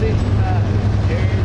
message. Uh,